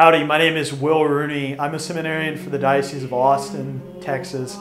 Howdy, my name is Will Rooney. I'm a seminarian for the Diocese of Austin, Texas.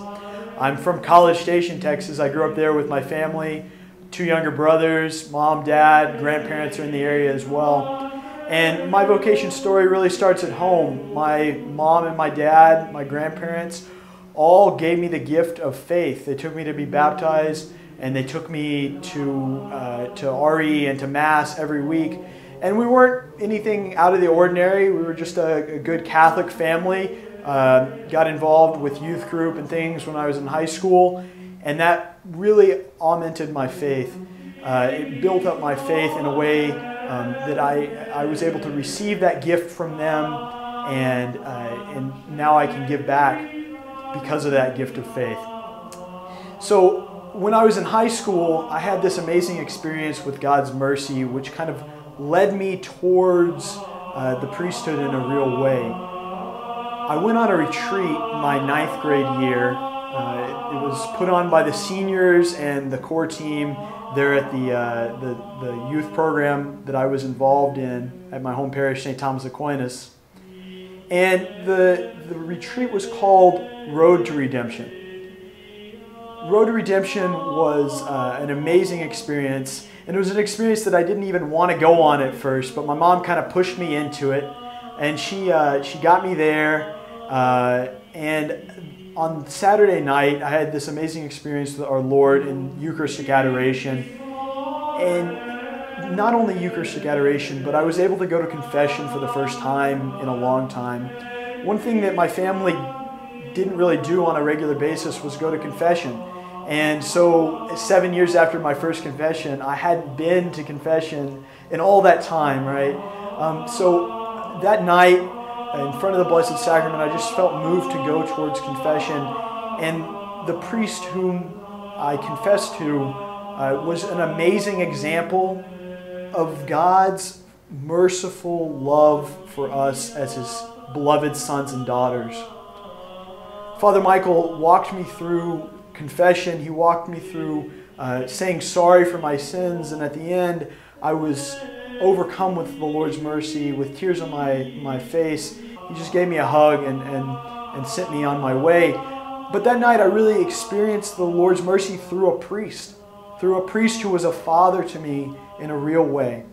I'm from College Station, Texas. I grew up there with my family, two younger brothers, mom, dad, grandparents are in the area as well. And my vocation story really starts at home. My mom and my dad, my grandparents, all gave me the gift of faith. They took me to be baptized and they took me to, uh, to RE and to Mass every week. And we weren't anything out of the ordinary. We were just a, a good Catholic family. Uh, got involved with youth group and things when I was in high school, and that really augmented my faith. Uh, it built up my faith in a way um, that I, I was able to receive that gift from them, and, uh, and now I can give back because of that gift of faith. So, when I was in high school, I had this amazing experience with God's mercy, which kind of led me towards uh, the priesthood in a real way. I went on a retreat my ninth grade year. Uh, it was put on by the seniors and the core team there at the, uh, the, the, youth program that I was involved in at my home parish, St. Thomas Aquinas. And the, the retreat was called Road to Redemption. Road to Redemption was uh, an amazing experience and it was an experience that I didn't even want to go on at first, but my mom kind of pushed me into it. And she, uh, she got me there. Uh, and on Saturday night, I had this amazing experience with our Lord in Eucharistic adoration. And not only Eucharistic adoration, but I was able to go to confession for the first time in a long time. One thing that my family didn't really do on a regular basis was go to confession. And so, seven years after my first confession, I hadn't been to confession in all that time, right? Um, so, that night, in front of the Blessed Sacrament, I just felt moved to go towards confession. And the priest whom I confessed to uh, was an amazing example of God's merciful love for us as his beloved sons and daughters. Father Michael walked me through confession. He walked me through uh, saying sorry for my sins, and at the end, I was overcome with the Lord's mercy, with tears on my, my face. He just gave me a hug and, and, and sent me on my way. But that night, I really experienced the Lord's mercy through a priest, through a priest who was a father to me in a real way.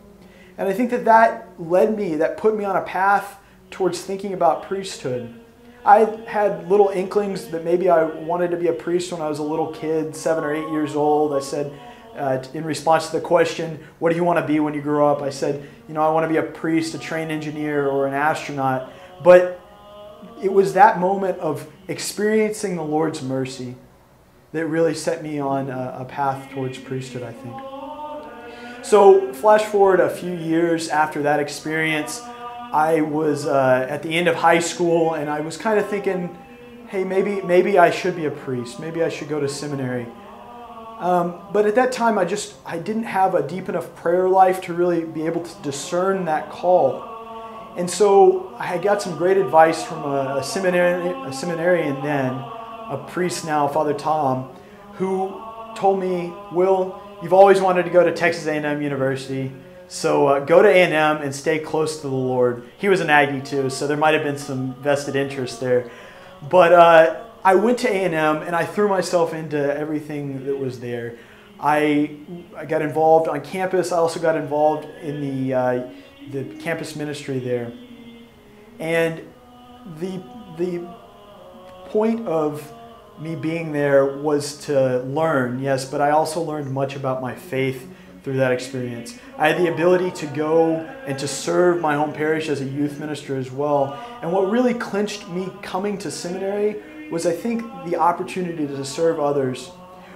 And I think that that led me, that put me on a path towards thinking about priesthood. I had little inklings that maybe I wanted to be a priest when I was a little kid, seven or eight years old. I said, uh, in response to the question, What do you want to be when you grow up? I said, You know, I want to be a priest, a trained engineer, or an astronaut. But it was that moment of experiencing the Lord's mercy that really set me on a, a path towards priesthood, I think. So, flash forward a few years after that experience. I was uh, at the end of high school and I was kind of thinking, hey, maybe, maybe I should be a priest. Maybe I should go to seminary. Um, but at that time, I just I didn't have a deep enough prayer life to really be able to discern that call. And so I got some great advice from a, a, seminarian, a seminarian then, a priest now, Father Tom, who told me, Will, you've always wanted to go to Texas A&M University. So uh, go to A&M and stay close to the Lord. He was an Aggie too, so there might have been some vested interest there. But uh, I went to A&M and I threw myself into everything that was there. I, I got involved on campus. I also got involved in the, uh, the campus ministry there. And the, the point of me being there was to learn, yes, but I also learned much about my faith through that experience. I had the ability to go and to serve my home parish as a youth minister as well. And what really clinched me coming to seminary was, I think, the opportunity to serve others.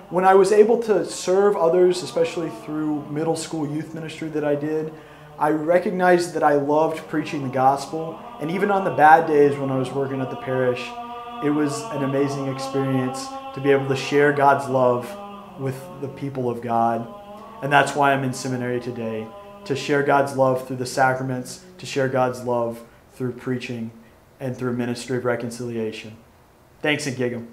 When I was able to serve others, especially through middle school youth ministry that I did, I recognized that I loved preaching the gospel. And even on the bad days when I was working at the parish, it was an amazing experience to be able to share God's love with the people of God. And that's why I'm in seminary today to share God's love through the sacraments, to share God's love through preaching and through ministry of reconciliation. Thanks and gig 'em.